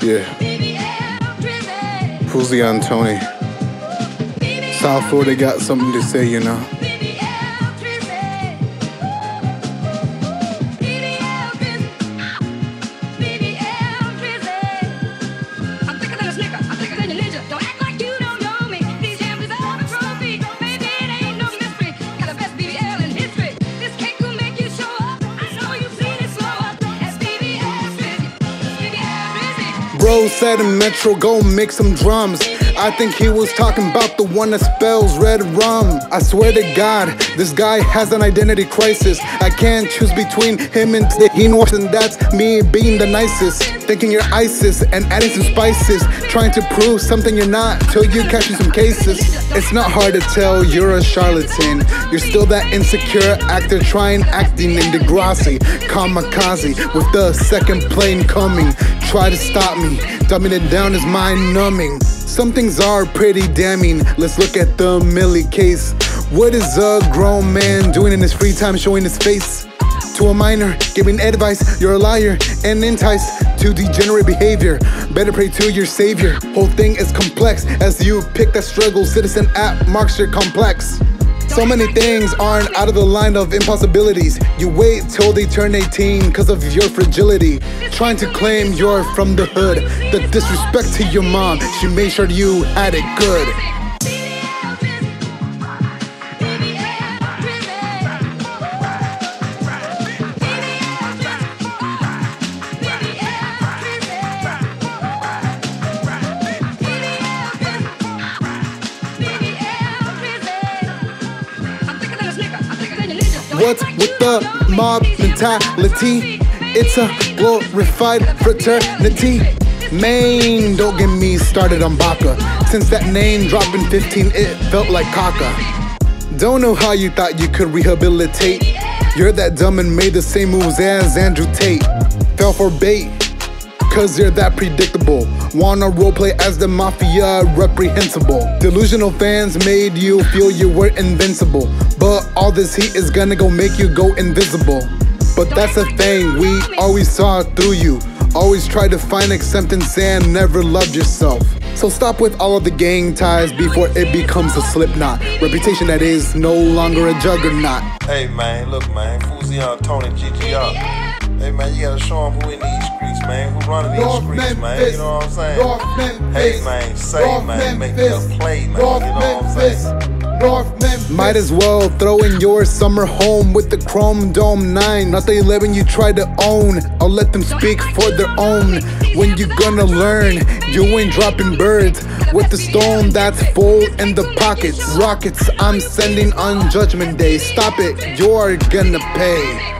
Yeah. Fuzion Tony. South Florida got something to say, you know. Bro said in Metro, go make some drums. I think he was talking about the one that spells red rum. I swear to God, this guy has an identity crisis. I can't choose between him and knows, and that's me being the nicest. Thinking you're ISIS and adding some spices. Trying to prove something you're not till you catch some cases. It's not hard to tell you're a charlatan. You're still that insecure actor trying acting in Degrassi. Kamikaze with the second plane coming. Try to stop me. Dumbing it down is mind numbing. Some things are pretty damning. Let's look at the Millie case. What is a grown man doing in his free time showing his face? To a minor, giving advice, you're a liar and enticed to degenerate behavior. Better pray to your savior. Whole thing is complex as you pick that struggle. Citizen app marks your complex. So many things aren't out of the line of impossibilities. You wait till they turn 18 because of your fragility. Trying to claim you're from the hood. The disrespect to your mom, she made sure you had it good. What's with the mob mentality? It's a glorified fraternity. Maine, don't get me started on Baka. Since that name dropped in 15, it felt like caca. Don't know how you thought you could rehabilitate. You're that dumb and made the same moves as Andrew Tate. Fell for bait, cause you're that predictable. Wanna roleplay as the mafia, reprehensible. Delusional fans made you feel you were invincible. But all this heat is gonna go make you go invisible. But that's the thing, we always saw through you. Always tried to find acceptance and never loved yourself. So stop with all of the gang ties before it becomes a slip knot. Reputation that is no longer a juggernaut. Hey man, look man, Fuzion Tony GGR. Hey man, you gotta show them who in these streets, man. Who running these North streets, man. Memphis. You know what I'm saying? North Memphis. Hey man, say North man, make Memphis. me a play, man. North you know what I'm Memphis. saying? North Memphis. Might as well throw in your summer home with the Chrome Dome 9. Not the 11 you try to own. I'll let them speak for their own. When you gonna learn? You ain't dropping birds with the stone that's full in the pockets. Rockets I'm sending on Judgment Day. Stop it, you're gonna pay.